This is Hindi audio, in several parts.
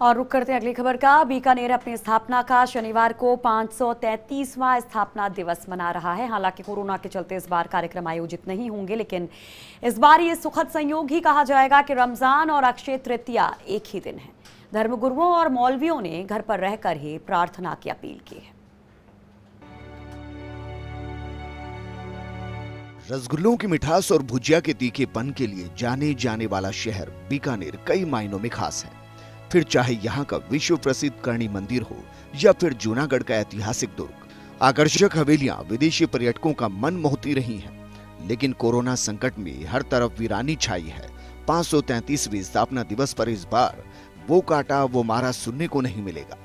और रुक करते हैं अगली खबर का। बीकानेर अपनी स्थापना का शनिवार को 533वां स्थापना दिवस मना रहा है। हालाँकि कोरोना के चलते इस बार कार्यक्रम आयोजित नहीं होंगे, लेकिन इस बार ये सुखद संयोग ही कहा जाएगा कि रमज़ान और अक्षय तृतीया एक ही दिन है। धर्मगुरुओं और मौलवियों ने घर पर रहकर ही प्रार्थना की अपील की है। रसगुल्लों की मिठास और भुजिया के तीखेपन के लिए जाने जाने वाला शहर बीकानेर कई मायनों में खास है। फिर चाहे यहाँ का विश्व प्रसिद्ध करणी मंदिर हो या फिर जूनागढ़ का ऐतिहासिक दुर्ग, आकर्षक हवेलियाँ विदेशी पर्यटकों का मन मोहती रही हैं। लेकिन कोरोना संकट में हर तरफ़ वीरानी छाई है। 533वीं स्थापना दिवस पर इस बार वो काटा वो मारा सुनने को नहीं मिलेगा।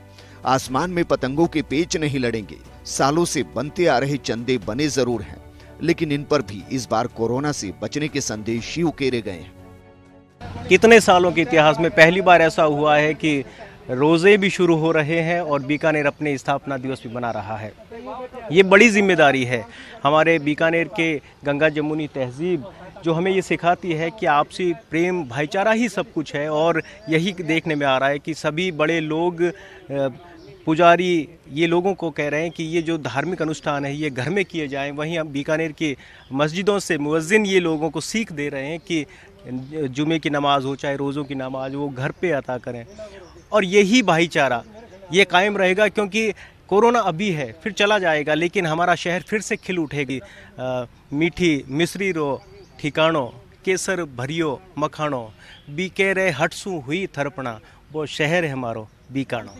आसमान में पतंगों के पेच नहीं लड़ेंगे। सालों से बनते आ रहे चंदे बने ज़रूर हैं। लेकिन इन पर भी इस बार कोरोना से बचने के संदेश ही उकेरे गए हैं। कितने सालों के इतिहास में पहली बार ऐसा हुआ है कि रोज़े भी शुरू हो रहे हैं और बीकानेर अपने स्थापना दिवस भी मना रहा है। ये बड़ी ज़िम्मेदारी है। हमारे बीकानेर के गंगा जमुनी तहजीब जो हमें ये सिखाती है कि आपसी प्रेम, भाईचारा ही सब कुछ है और यही देखने में आ रहा है कि सभी बड़े लोग पुजारी ये लोगों को कह रहे हैं कि ये जो धार्मिक अनुष्ठान है ये घर में किए जाएँ। वहीं हम बीकानेर की मस्जिदों से मुअज्जिन ये लोगों को सीख दे रहे हैं कि जुमे की नमाज़ हो चाहे रोज़ों की नमाज़ वो घर पे अता करें। और यही भाईचारा ये कायम रहेगा क्योंकि कोरोना अभी है फिर चला जाएगा लेकिन हमारा शहर फिर से खिल उठेगी। आ, मीठी मिश्री रो ठिकानों केसर भरियो मखाणो बीके रे हटसू हुई थरपणा वो शहर है हमारो बीकाणो।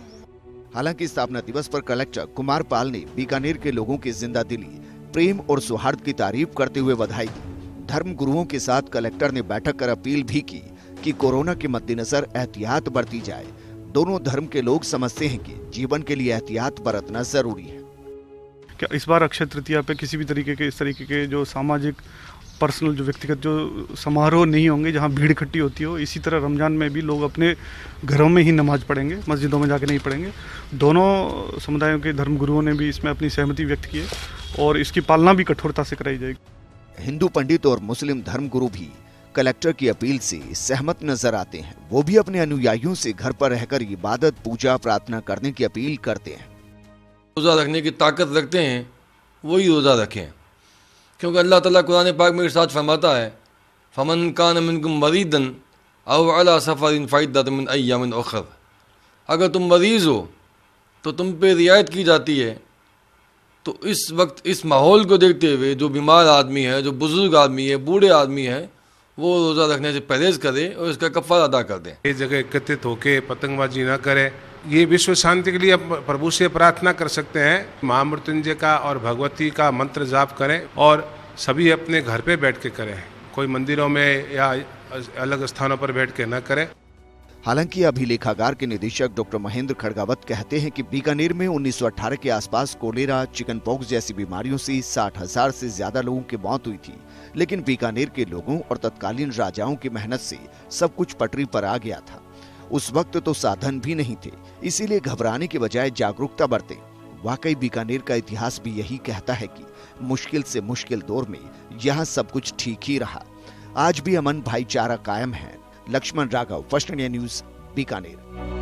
हालाँकि स्थापना दिवस पर कलेक्टर कुमार पाल ने बीकानेर के लोगों की ज़िंदा दिली, प्रेम और सौहार्द की तारीफ़ करते हुए बधाई दी। धर्म गुरुओं के साथ कलेक्टर ने बैठक कर अपील भी की कि कोरोना के मद्देनजर एहतियात बरती जाए। दोनों धर्म के लोग समझते हैं कि जीवन के लिए एहतियात बरतना ज़रूरी है। क्या इस बार अक्षय तृतीया पे किसी भी तरीके के, इस तरीके के जो सामाजिक पर्सनल जो व्यक्तिगत जो समारोह नहीं होंगे जहाँ भीड़ इकट्ठी होती हो इसी तरह रमज़ान में भी लोग अपने घरों में ही नमाज़ पढ़ेंगे मस्जिदों में जाके नहीं पढ़ेंगे। दोनों समुदायों के धर्मगुरुओं ने भी इसमें अपनी सहमति व्यक्त की है और इसकी पालना भी कठोरता से कराई जाएगी। हिंदू पंडित और मुस्लिम धर्मगुरु भी कलेक्टर की अपील से सहमत नज़र आते हैं। वो भी अपने अनुयायियों से घर पर रहकर इबादत पूजा प्रार्थना करने की अपील करते हैं। रोज़ा रखने की ताकत रखते हैं वही रोज़ा रखें। क्योंकि अल्लाह ताला कुरान पाक में साथ फरमाता है, फमन कान मिनकुम मरीदन अला सफ़र फ़ायदतमिन अय्यामिन उखर। अगर तुम मरीज़ हो तो तुम पे रियायत की जाती है। तो इस वक्त, इस माहौल को देखते हुए जो बीमार आदमी है, जो बुज़ुर्ग आदमी है, बूढ़े आदमी है, वो रोज़ा रखने से परहेज करे और इसका कफ़ार अदा कर दें। इस जगह एकत्रित होकर पतंगबाजी ना करें। ये विश्व शांति के लिए प्रभु से प्रार्थना कर सकते हैं महामृत्युंजय का और भगवती का मंत्र जाप करें और सभी अपने घर पे बैठ के करें। कोई मंदिरों में या अलग स्थानों पर बैठ के न करें। हालाँकि अभिलेखागार के निदेशक डॉक्टर महेंद्र खड़गावत कहते हैं कि बीकानेर में 1918 के आसपास कोलेरा चिकन पॉक्स जैसी बीमारियों से साठ हज़ार से ज़्यादा लोगों की मौत हुई थी। लेकिन बीकानेर के लोगों और तत्कालीन राजाओं की मेहनत से सब कुछ पटरी पर आ गया था। उस वक्त तो साधन भी नहीं थे, इसीलिए घबराने के बजाय जागरूकता बरते। वाकई बीकानेर का इतिहास भी यही कहता है कि मुश्किल से मुश्किल दौर में यहाँ सब कुछ ठीक ही रहा। आज भी अमन भाईचारा कायम है। Laxman Raghav, first India news, Bikaner.